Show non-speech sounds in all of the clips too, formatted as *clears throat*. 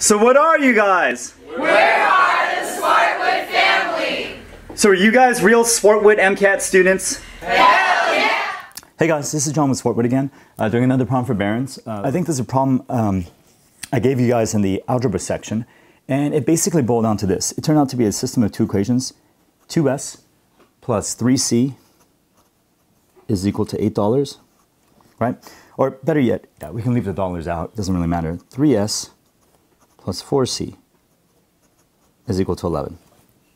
So what are you guys? We are the Swartwood family. So are you guys real Swartwood MCAT students? Hell yeah! Hey guys, this is John with Swartwood again, uh, doing another problem for Barron's. Uh, I think there's a problem um, I gave you guys in the algebra section, and it basically boiled down to this. It turned out to be a system of two equations, 2s plus 3c is equal to $8, right? Or better yet, yeah, we can leave the dollars out, it doesn't really matter. 3s plus 4c is equal to 11,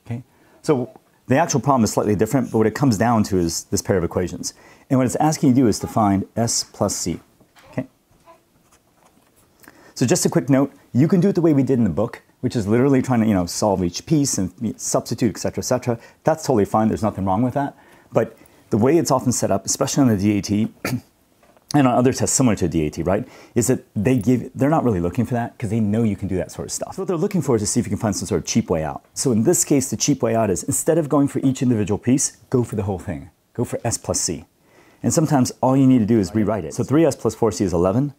okay? So the actual problem is slightly different, but what it comes down to is this pair of equations. And what it's asking you to do is to find s plus c, okay? So just a quick note, you can do it the way we did in the book, which is literally trying to, you know, solve each piece and substitute, et cetera, et cetera. That's totally fine, there's nothing wrong with that. But the way it's often set up, especially on the DAT, *clears throat* and on other tests similar to DAT, right, is that they give, they're not really looking for that because they know you can do that sort of stuff. So what they're looking for is to see if you can find some sort of cheap way out. So in this case, the cheap way out is instead of going for each individual piece, go for the whole thing. Go for S plus C. And sometimes all you need to do is rewrite it. So 3S plus 4C is 11.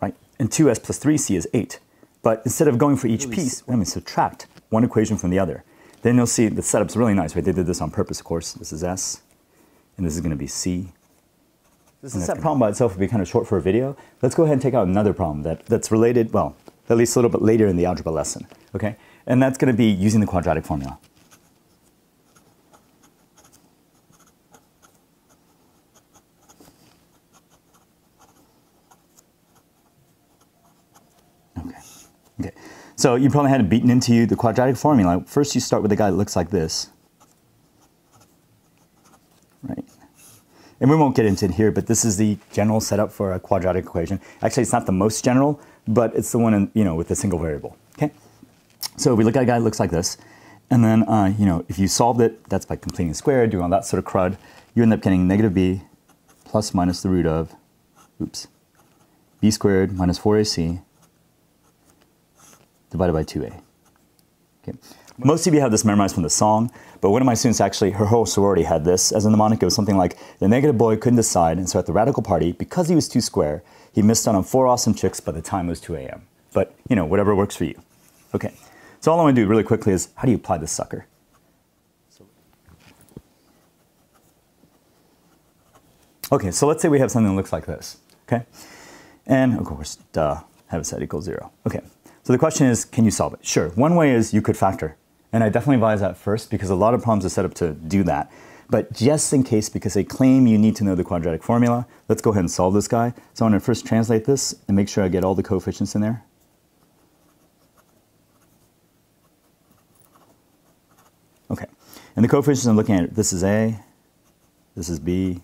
Right? And 2S plus 3C is 8. But instead of going for each piece, let me subtract one equation from the other. Then you'll see the setup's really nice, right? They did this on purpose, of course. This is S, and this is going to be C. This is that problem by itself would be kind of short for a video. Let's go ahead and take out another problem that, that's related, well, at least a little bit later in the algebra lesson, okay? And that's going to be using the quadratic formula. Okay. Okay. So you probably had it beaten into you the quadratic formula. First, you start with a guy that looks like this. And we won't get into it here, but this is the general setup for a quadratic equation. Actually, it's not the most general, but it's the one in, you know with a single variable. Okay. So we look at a guy that looks like this, and then uh, you know if you solved it, that's by completing a square, doing all that sort of crud. You end up getting negative b plus minus the root of, oops, b squared minus 4ac divided by 2a. Okay. Most of you have this memorized from the song, but one of my students actually, her whole sorority had this as a mnemonic. It was something like, the negative boy couldn't decide, and so at the radical party, because he was too square, he missed out on four awesome chicks by the time it was 2 a.m. But, you know, whatever works for you. Okay, so all I want to do really quickly is, how do you apply this sucker? Okay, so let's say we have something that looks like this, okay? And of course, duh, have a set equals zero. Okay, so the question is, can you solve it? Sure, one way is you could factor. And I definitely advise that first because a lot of problems are set up to do that. But just in case, because they claim you need to know the quadratic formula, let's go ahead and solve this guy. So I'm gonna first translate this and make sure I get all the coefficients in there. Okay, and the coefficients I'm looking at, this is A, this is B,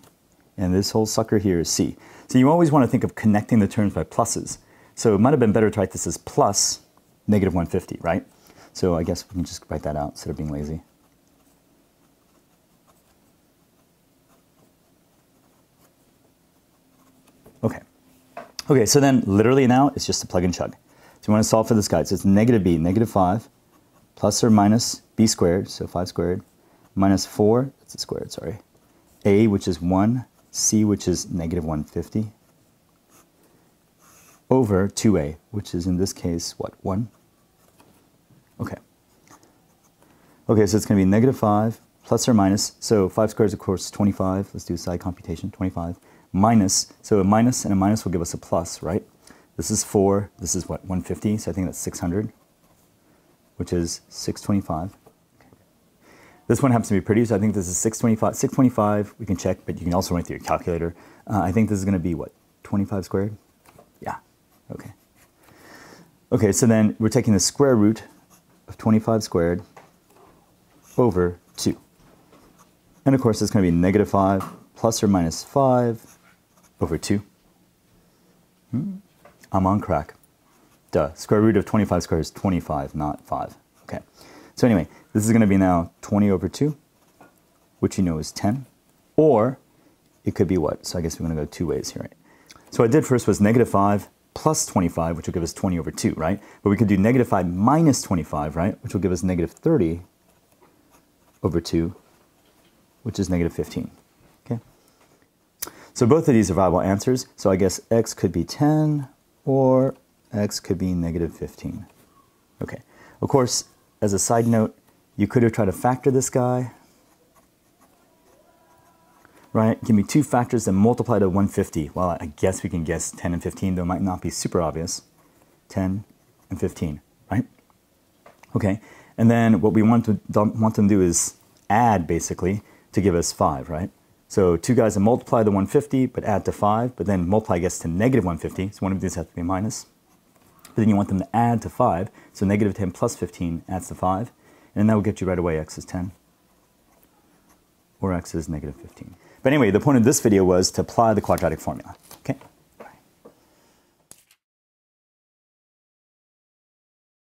and this whole sucker here is C. So you always want to think of connecting the terms by pluses. So it might have been better to write this as plus negative 150, right? So I guess we can just write that out instead of being lazy. Okay. Okay, so then literally now it's just a plug and chug. So you want to solve for this guy. So it's negative b, negative 5, plus or minus b squared, so 5 squared, minus 4, that's a squared, sorry, a, which is 1, c, which is negative 150, over 2a, which is in this case, what, 1? Okay. Okay, so it's going to be negative 5 plus or minus, so 5 squared is of course 25, let's do side computation, 25, minus, so a minus and a minus will give us a plus, right? This is 4, this is what, 150, so I think that's 600, which is 625. This one happens to be pretty, so I think this is 625. 625, we can check, but you can also run through your calculator. Uh, I think this is going to be, what, 25 squared? Yeah, okay. Okay, so then we're taking the square root of 25 squared over 2. And of course, it's going to be negative 5 plus or minus 5 over 2. Hmm. I'm on crack. Duh. Square root of 25 squared is 25, not 5. Okay. So anyway, this is going to be now 20 over 2, which you know is 10. Or it could be what? So I guess we're going to go two ways here, right? So what I did first was negative 5 plus 25, which will give us 20 over 2, right? But we could do negative 5 minus 25, right? Which will give us negative 30 over 2, which is negative 15. Okay? So both of these are viable answers. So I guess x could be 10 or x could be negative 15. Okay. Of course, as a side note, you could have tried to factor this guy. Right? Give me two factors and multiply to 150. Well, I guess we can guess 10 and 15, though it might not be super obvious. 10 and 15, right? Okay. And then what we want, to, want them to do is add, basically, to give us 5, right? So two guys that multiply the 150, but add to 5, but then multiply gets to negative 150, so one of these has to be minus. But then you want them to add to 5, so negative 10 plus 15 adds to 5, and that will get you right away x is 10, or x is negative 15. But anyway, the point of this video was to apply the quadratic formula, okay?